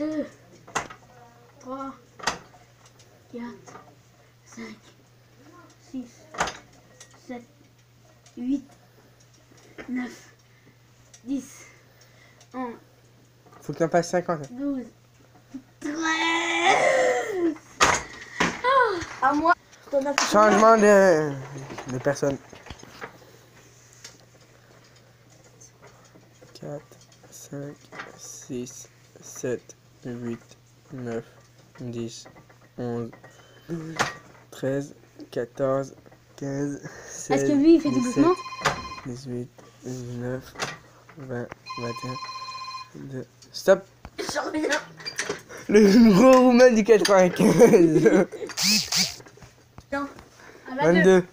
2, 3, 4, 5, 6, 7, 8, 9, 10, 11, Faut que t'en passes 50. 12, 13. À moi. Changement de, de personne. 4, 5, 6, 7, 8, 9, 10, 11, 12, 13, 14, 15, 16, Est-ce que lui, il fait du 17, mouvement 18, 19, 20, 21, 22. Stop J'en reviens. Le gros roumain du 95 Tiens. Ah, 22.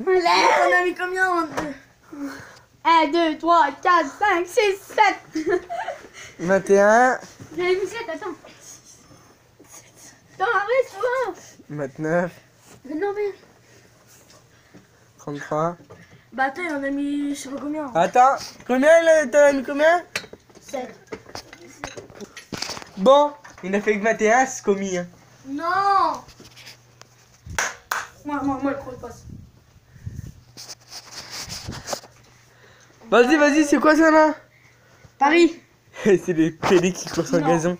22 Allez T'en as mis combien 22 1, 2, 3, 4, 5, 6, 7. 21 J'en ai mis 7, attends. Attends, arrête, souvent. 29 Mais non, mais. 33 Bah attends, on a mis je sais pas combien? Attends, combien là T'en as mis combien? 7. Bon, il a fait que 21, c'est commis. Hein. Non Moi, moi, moi, le croix passe. Vas-y, vas-y, c'est quoi ça là? Paris. C'est les pédés qui courent sur le gazon.